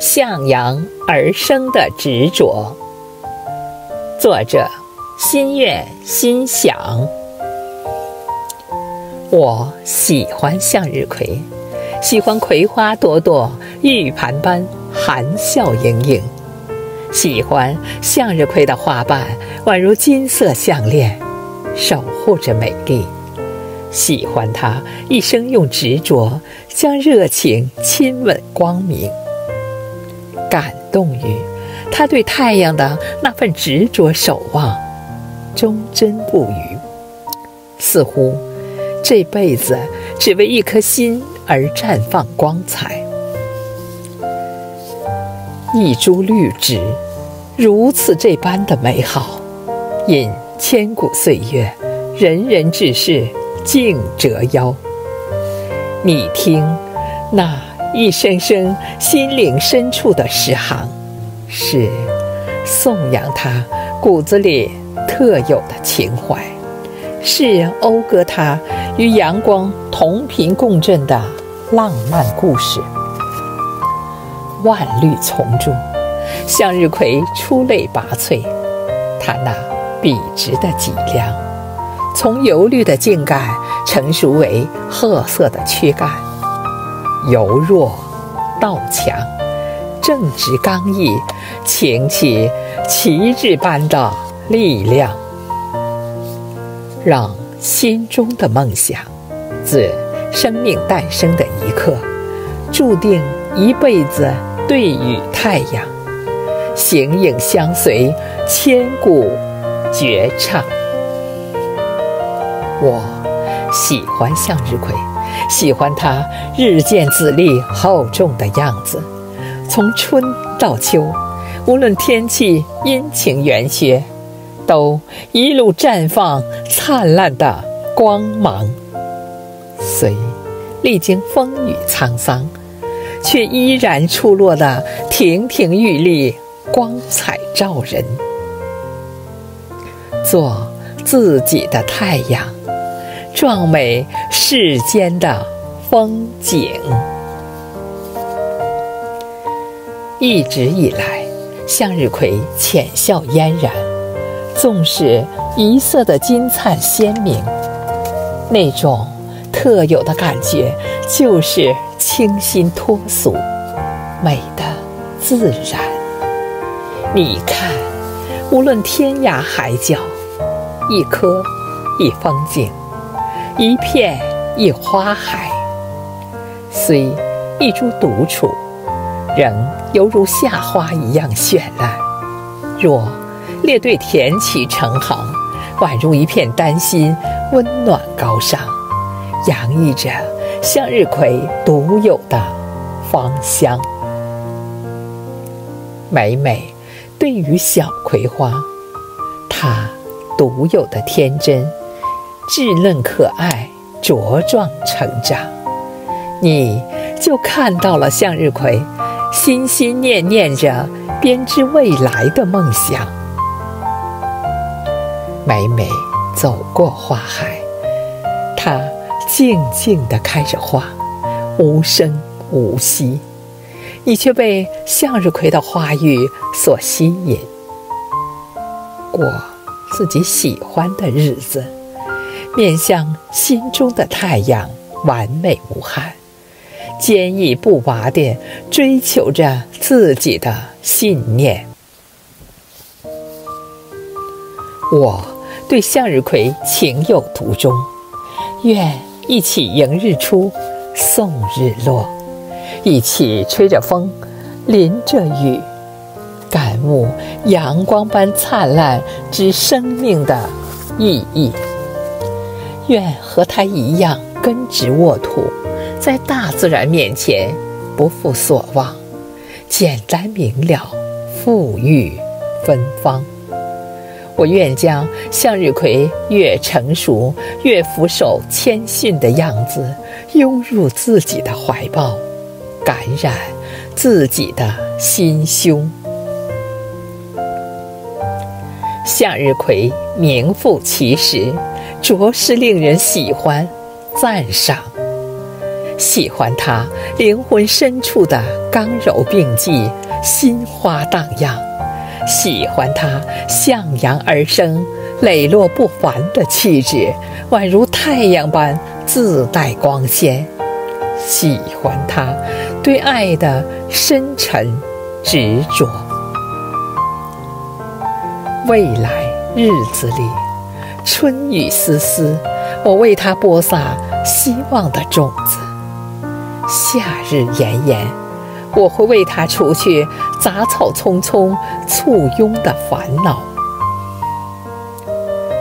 向阳而生的执着。作者：心愿心想。我喜欢向日葵，喜欢葵花朵朵，玉盘般含笑盈盈；喜欢向日葵的花瓣宛如金色项链，守护着美丽；喜欢它一生用执着将热情亲吻光明，感动于他对太阳的那份执着守望，忠贞不渝，似乎。这辈子只为一颗心而绽放光彩，一株绿植，如此这般的美好，引千古岁月，人人志士竞折腰。你听，那一声声心灵深处的诗行，是颂扬他骨子里特有的情怀，是讴歌他。与阳光同频共振的浪漫故事。万绿丛中，向日葵出类拔萃。它那笔直的脊梁，从油绿的茎干成熟为褐色的躯干，由弱到强，正直刚毅，擎起旗帜般的力量，让。心中的梦想，自生命诞生的一刻，注定一辈子对与太阳，形影相随，千古绝唱。我喜欢向日葵，喜欢它日渐籽粒厚重的样子。从春到秋，无论天气阴晴圆缺。都一路绽放灿烂的光芒，虽历经风雨沧桑，却依然出落的亭亭玉立，光彩照人。做自己的太阳，壮美世间的风景。一直以来，向日葵浅笑嫣然。纵使一色的金灿鲜明，那种特有的感觉就是清新脱俗，美的自然。你看，无论天涯海角，一颗一风景，一片一花海，虽一株独处，仍犹如夏花一样绚烂。若列队填起成行，宛如一片丹心，温暖高尚，洋溢着向日葵独有的芳香。每每对于小葵花，它独有的天真、稚嫩可爱、茁壮成长，你就看到了向日葵心心念念着编织未来的梦想。每每走过花海，它静静地开着花，无声无息，你却被向日葵的花语所吸引。过自己喜欢的日子，面向心中的太阳，完美无憾，坚毅不拔地追求着自己的信念。我。对向日葵情有独钟，愿一起迎日出，送日落，一起吹着风，淋着雨，感悟阳光般灿烂之生命的意义。愿和它一样根植沃土，在大自然面前不负所望，简单明了，馥郁芬芳。我愿将向日葵越成熟越俯首谦逊的样子拥入自己的怀抱，感染自己的心胸。向日葵名副其实，着实令人喜欢、赞赏。喜欢他灵魂深处的刚柔并济、心花荡漾；喜欢他向阳而生、磊落不凡的气质，宛如太阳般自带光鲜；喜欢他对爱的深沉执着。未来日子里，春雨丝丝，我为他播撒希望的种子。夏日炎炎，我会为他除去杂草丛丛、簇拥的烦恼；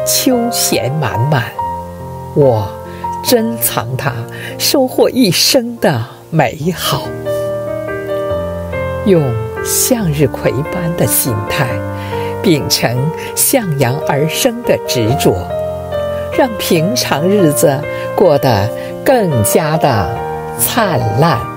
秋闲满满，我珍藏它收获一生的美好。用向日葵般的心态，秉承向阳而生的执着，让平常日子过得更加的。灿烂。